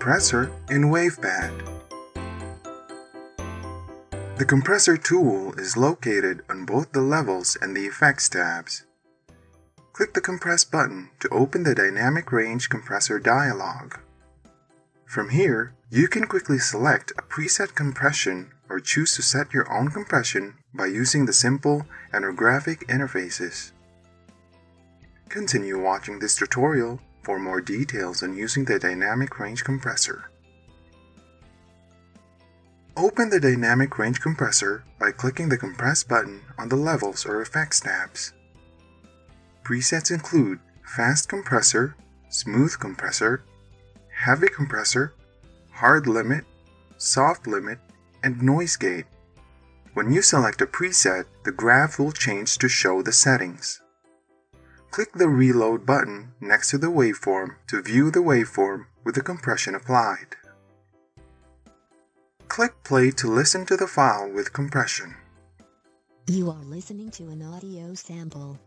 compressor in WavePad. The compressor tool is located on both the levels and the effects tabs. Click the compress button to open the dynamic range compressor dialog. From here, you can quickly select a preset compression or choose to set your own compression by using the simple and graphic interfaces. Continue watching this tutorial for more details on using the dynamic range compressor. Open the dynamic range compressor by clicking the compress button on the levels or effects tabs. Presets include fast compressor, smooth compressor, heavy compressor, hard limit, soft limit, and noise gate. When you select a preset, the graph will change to show the settings. Click the Reload button next to the waveform to view the waveform with the compression applied. Click play to listen to the file with compression. You are listening to an audio sample.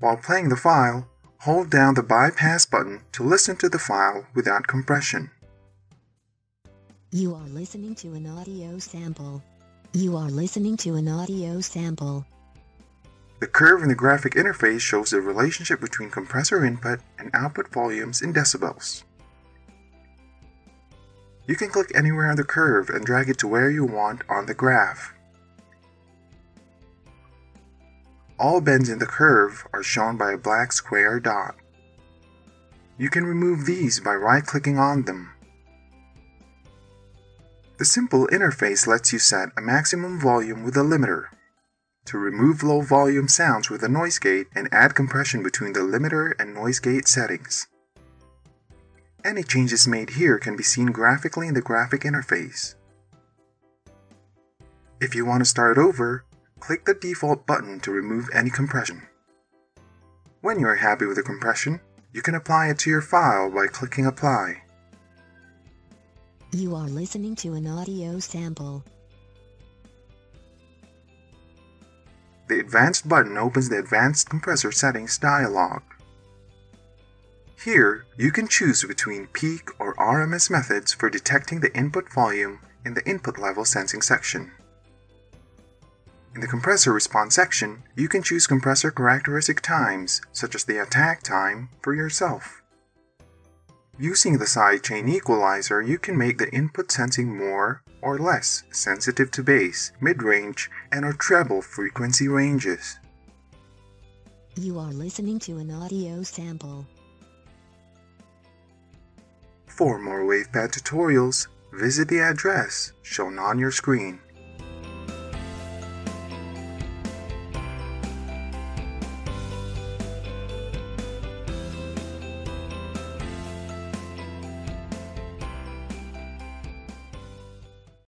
While playing the file, hold down the bypass button to listen to the file without compression. You are listening to an audio sample. You are listening to an audio sample. The curve in the graphic interface shows the relationship between compressor input and output volumes in decibels. You can click anywhere on the curve and drag it to where you want on the graph. All bends in the curve are shown by a black square dot. You can remove these by right-clicking on them. The simple interface lets you set a maximum volume with a limiter, to remove low volume sounds with a noise gate and add compression between the limiter and noise gate settings. Any changes made here can be seen graphically in the graphic interface. If you want to start over, click the default button to remove any compression. When you are happy with the compression, you can apply it to your file by clicking Apply. You are listening to an audio sample. The Advanced button opens the Advanced Compressor Settings dialog. Here, you can choose between peak or RMS methods for detecting the input volume in the input level sensing section. In the compressor response section, you can choose compressor characteristic times, such as the attack time, for yourself. Using the sidechain equalizer, you can make the input sensing more or less sensitive to bass, mid-range, and or treble frequency ranges. You are listening to an audio sample. For more WavePad tutorials, visit the address shown on your screen.